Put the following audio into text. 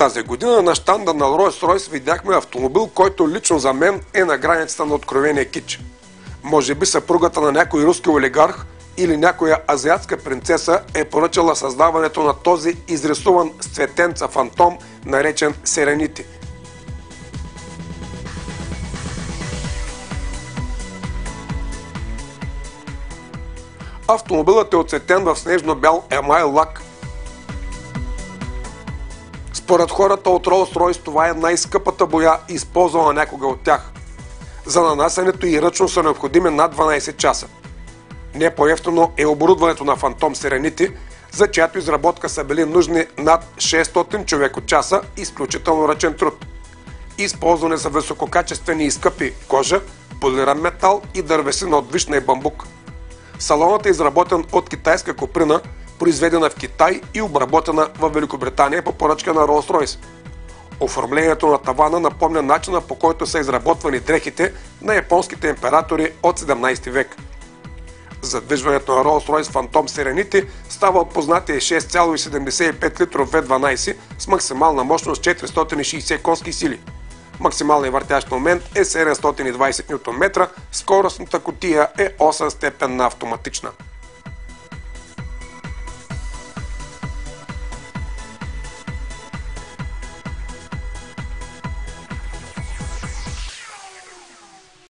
Тази година на щанда на Rolls-Royce видяхме автомобил, който лично за мен е на границата на откровения кич. Може би съпругата на някой руски олигарх или някоя азиатска принцеса е поръчала създаването на този изрисуван с цветенца фантом, наречен Серенити. Автомобилът е оцветен в снежно-бял емайл лак. Според хората от Rolls-Royce това е най-скъпата боя, използвана някога от тях. За нанасянето и ръчно са необходими над 12 часа. Не по-ефтино е оборудването на Фантом Сирените, за чиято изработка са били нужни над 600 човеко часа изключително ръчен труд. Използване са висококачествени и скъпи кожа, полиран метал и дървесина от вишна и бамбук. Салонът е изработен от китайска коприна, произведена в Китай и обработена в Великобритания по поръчка на Rolls-Royce. Оформлението на тавана напомня начина по който са изработвани дрехите на японските императори от 17 век. Задвижването на Rolls-Royce Phantom Serenity става от познатия 6,75 литров V12 с максимална мощност 460 конски сили. Максималният въртящ момент е 720 Нм, скоростната котия е 8 степенна автоматична.